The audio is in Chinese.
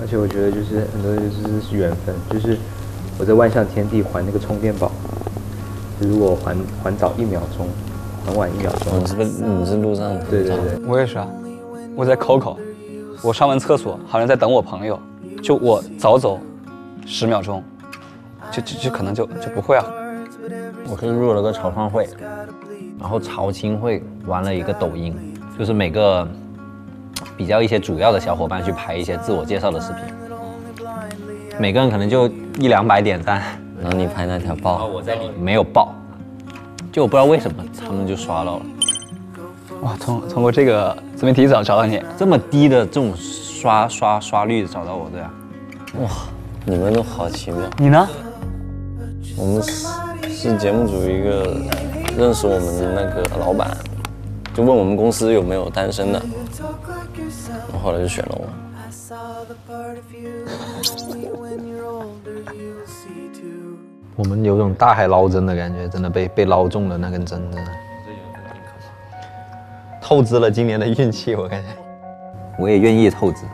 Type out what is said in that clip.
而且我觉得就是很多就是是缘分，就是我在万象天地还那个充电宝，如果还还早一秒钟，还晚一秒钟，你是不是你是路上对对对，我也是啊，我在 COCO，我上完厕所好像在等我朋友，就我早走十秒钟，就就就可能就就不会啊。我是入了个潮创会，然后潮青会玩了一个抖音，就是每个比较一些主要的小伙伴去拍一些自我介绍的视频，每个人可能就一两百点赞，然后你拍那条爆，我在里没有爆，就我不知道为什么他们就刷到了，哇，通通过这个自媒体找找到你，这么低的这种刷刷刷率找到我，对啊，哇，你们都好奇妙。你呢？我们是是节目组一个认识我们的那个老板，就问我们公司有没有单身的，然后后来就选了我。我们有种大海捞针的感觉，真的被被捞中了那根针，真的透支了今年的运气，我感觉。我也愿意透支。